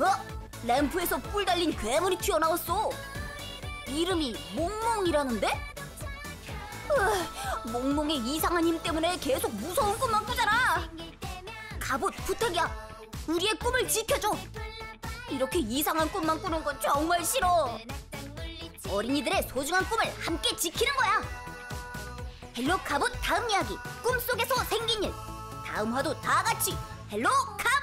어? 램프에서 뿔 달린 괴물이 튀어나왔어. 이름이 몽몽이라는데? 으, 몽몽의 이상한 힘 때문에 계속 무서운 꿈만 꾸잖아. 카봇 부탁이야. 우리의 꿈을 지켜줘. 이렇게 이상한 꿈만 꾸는 건 정말 싫어. 어린이들의 소중한 꿈을 함께 지키는 거야. 헬로 카봇 다음 이야기 꿈속에서 생긴 일. 다음 화도 다 같이 헬로 갑.